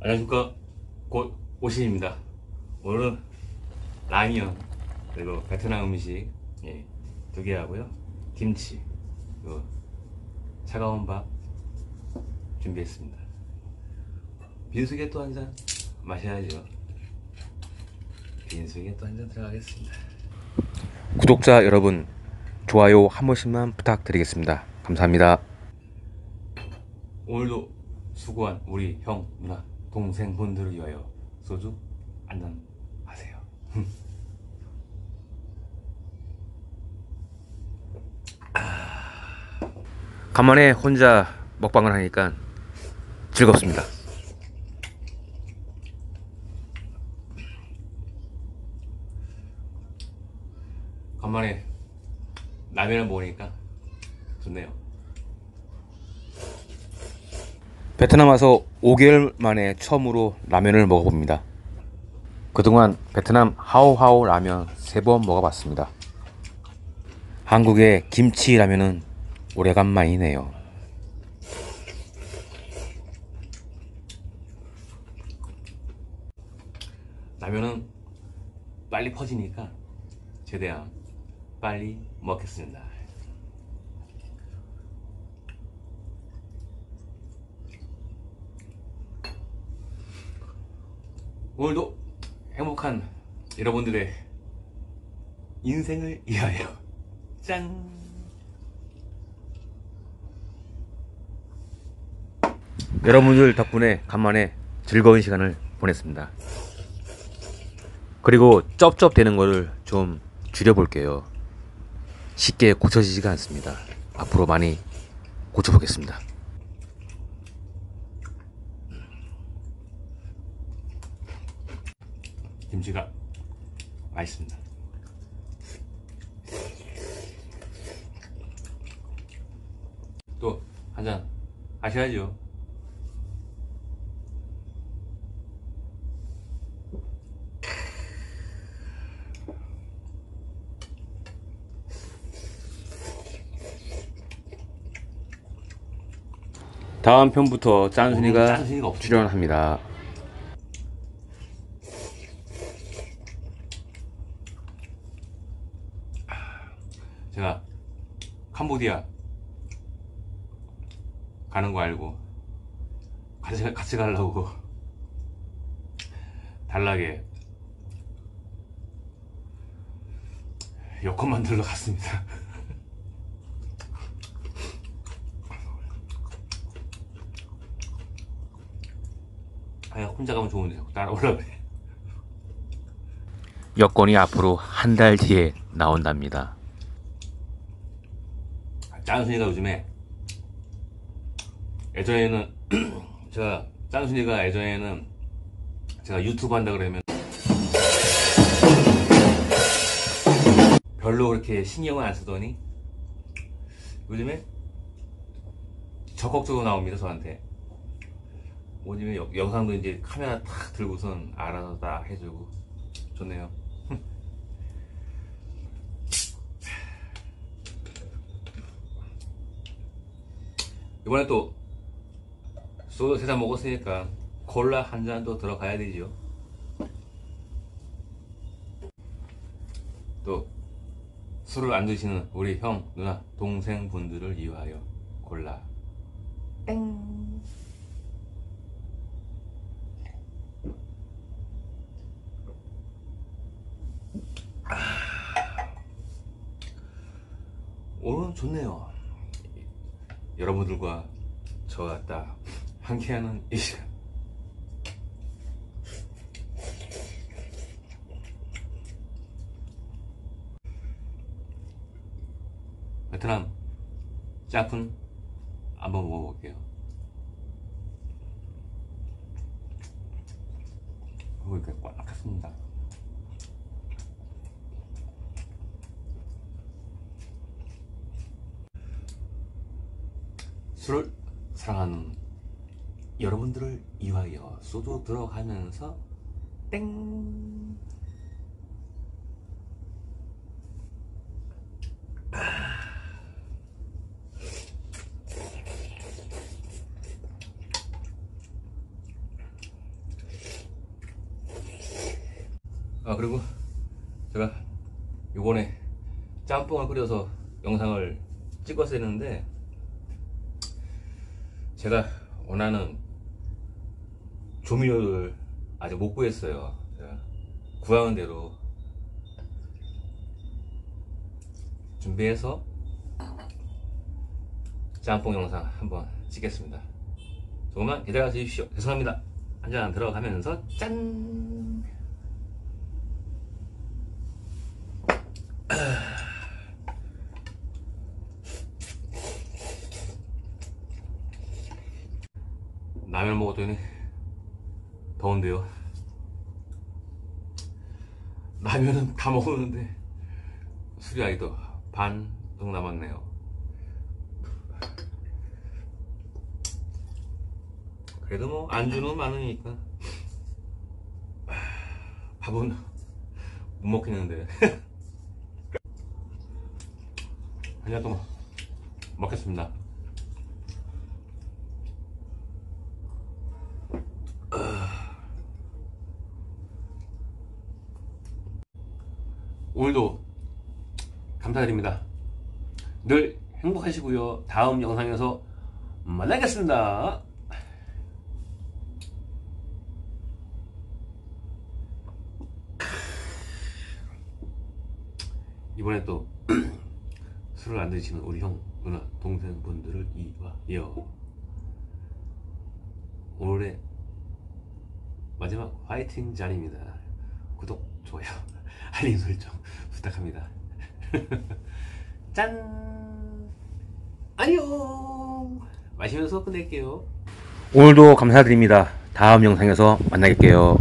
안녕하십니까. 곧 오신입니다. 오늘은 라면 그리고 베트남 음식 예, 두개 하고요. 김치 그리고 차가운 밥 준비했습니다. 빈속에 또 한 잔 마셔야죠. 빈속에 또 한 잔 들어가겠습니다. 구독자 여러분 좋아요 한 번씩만 부탁드리겠습니다. 감사합니다. 오늘도 수고한 우리 형 누나 동생분들을 위하여 소주 한잔 하세요. 간만에 혼자 먹방을 하니까 즐겁습니다. 간만에 라면을 먹으니까 좋네요. 베트남 와서 5개월 만에 처음으로 라면을 먹어봅니다. 그동안 베트남 하오하오 라면 3번 먹어봤습니다. 한국의 김치 라면은 오래간만이네요. 라면은 빨리 퍼지니까 최대한 빨리 먹겠습니다. 오늘도 행복한 여러분들의 인생을 위하여. 짠. 여러분들 덕분에 간만에 즐거운 시간을 보냈습니다. 그리고 쩝쩝대는 거를 좀 줄여볼게요. 쉽게 고쳐지지가 않습니다. 앞으로 많이 고쳐보겠습니다 김치가 맛있습니다. 또 한 잔 하셔야죠. 다음 편부터 짠순이가, 짠순이가 출연합니다. 제가 캄보디아 가는 거 알고 같이, 가- 같이 가려고 달라게 여권 만들러 갔습니다. 아, 혼자 가면 좋은데 자꾸 따라오려고. 여권이 앞으로 한 달 뒤에 나온답니다. 짠순이가 요즘에 예전에는 제가 짠순이가 예전에는 제가 유튜브 한다 그러면 별로 그렇게 신경을 안 쓰더니 요즘에 적극적으로 나옵니다 저한테. 요즘에 여- 영상도 이제 카메라 탁 들고선 알아서 딱 해주고 좋네요 이번에 또 소주 세잔 먹었으니까 콜라 한 잔 또 들어가야 되죠. 또 술을 안 드시는 우리 형, 누나, 동생 분들을 위하여 콜라. 땡. 아. 오늘은 좋네요. 여러분들과 저가 딱 함께하는 이 시간. 베트남 짜푼 한번 먹어볼게요. 오, 이렇게 꽉 찼습니다 술을 사랑하는 여러분들을 위하여 소주 들어가면서 땡. 아, 그리고 제가 요번에 짬뽕을 끓여서 영상을 찍었었는데 제가 원하는 조미료를 아직 못 구했어요. 구하는 대로 준비해서 짬뽕 영상 한번 찍겠습니다. 조금만 기다려 주십시오. 죄송합니다. 한 잔 들어가면서 짠! 라면 먹었더니 더운데요. 라면은 다 먹었는데 술이 아직도 반동 남았네요. 그래도 뭐 안주는 많으니까 밥은 못 먹겠는데 한잔 또 먹겠습니다. 오늘도 감사드립니다. 늘 행복하시고요. 다음 영상에서 만나겠습니다. 이번에 또 술을 안 드시는 우리 형, 누나, 동생분들을 이와요. 오늘의 마지막 화이팅 잔입니다. 구독, 좋아요, 알림 설정 부탁합니다. 짠! 안녕! 마시면서 끝낼게요. 오늘도 감사드립니다. 다음 영상에서 만나게요.